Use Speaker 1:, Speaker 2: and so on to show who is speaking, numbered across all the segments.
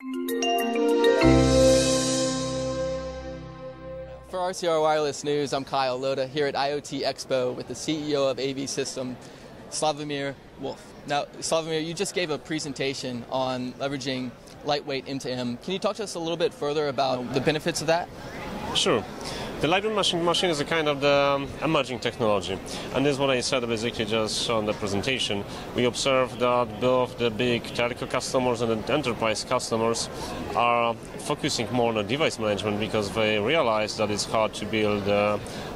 Speaker 1: For RCR Wireless News, I'm Kyle Loda here at IoT Expo with the CEO of AV System, Slawomir Wolf. Now, Slawomir, you just gave a presentation on leveraging lightweight M2M. Can you talk to us a little bit further about the benefits of that?
Speaker 2: Sure. The lightweight machine machine is a kind of the um, emerging technology, and this is what I said basically just on the presentation. We observed that both the big telco customers and the enterprise customers are focusing more on device management because they realize that it's hard to build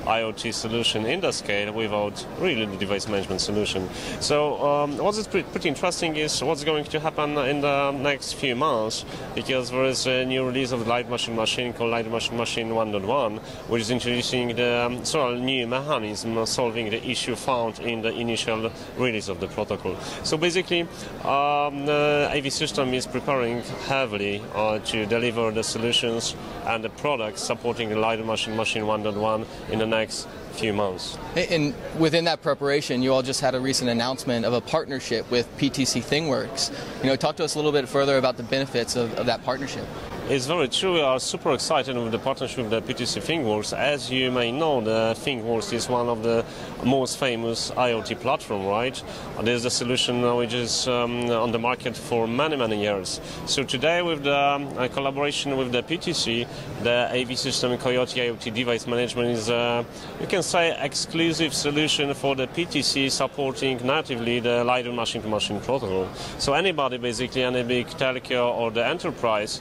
Speaker 2: IoT solution in the scale without really the device management solution. So um, what's pretty, interesting is what's going to happen in the next few months because there is a new release of the Light Machine Machine called Light Machine Machine 1.1 which is introducing the um, of new mechanism solving the issue found in the initial release of the protocol. So basically um, the AVSystem is preparing heavily uh, to deliver the solutions and the products supporting the Light Machine Machine 1.1 in the next few months.
Speaker 1: And within that preparation, you all just had a recent announcement of a partnership with PTC ThingWorx. You know, talk to us a little bit further about the benefits of, of that partnership.
Speaker 2: It's very true. We are super excited with the partnership with the PTC ThingWorx. As you may know, the ThingWorx is one of the most famous IoT platform, right? There's a solution which is um, on the market for many, many years. So today, with the um, collaboration with the PTC, the AVSystem Coiote IoT device management is, uh, you can say, exclusive solution for the PTC supporting natively the lightweight machine-to-machine protocol. So anybody, basically, any big telco or the enterprise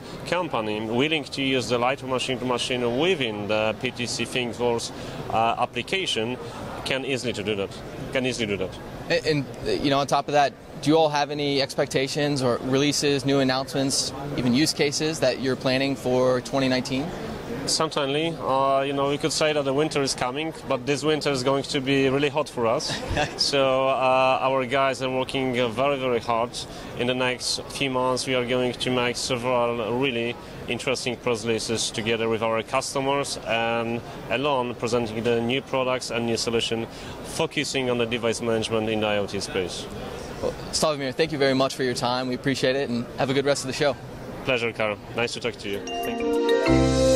Speaker 2: company willing to use the lightweight machine-to-machine within the PTC ThingWorx uh, application can easily to do that. Can easily do that.
Speaker 1: And, and, you know, on top of that, do you all have any expectations or releases, new announcements, even use cases that you're planning for 2019?
Speaker 2: Certainly, uh, you know, we could say that the winter is coming, but this winter is going to be really hot for us. so uh, our guys are working uh, very, very hard. In the next few months, we are going to make several really interesting press releases together with our customers and alone presenting the new products and new solution, focusing on the device management in the IoT space.
Speaker 1: Well, Slawomir, thank you very much for your time. We appreciate it, and have a good rest of the show.
Speaker 2: Pleasure, Carl. Nice to talk to you. Thank you.